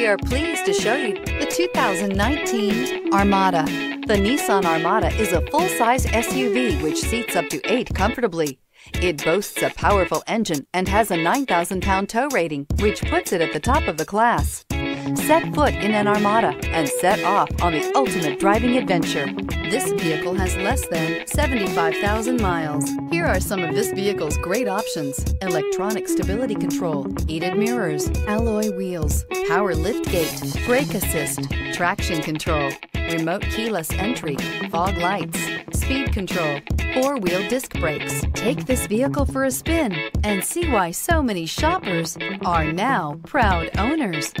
We are pleased to show you the 2019 Armada. The Nissan Armada is a full-size SUV which seats up to eight comfortably. It boasts a powerful engine and has a 9,000-pound tow rating, which puts it at the top of the class. Set foot in an Armada and set off on the ultimate driving adventure. This vehicle has less than 75,000 miles. Here are some of this vehicle's great options. Electronic stability control, heated mirrors, alloy wheels, power lift gate, brake assist, traction control, remote keyless entry, fog lights, speed control, four-wheel disc brakes. Take this vehicle for a spin and see why so many shoppers are now proud owners.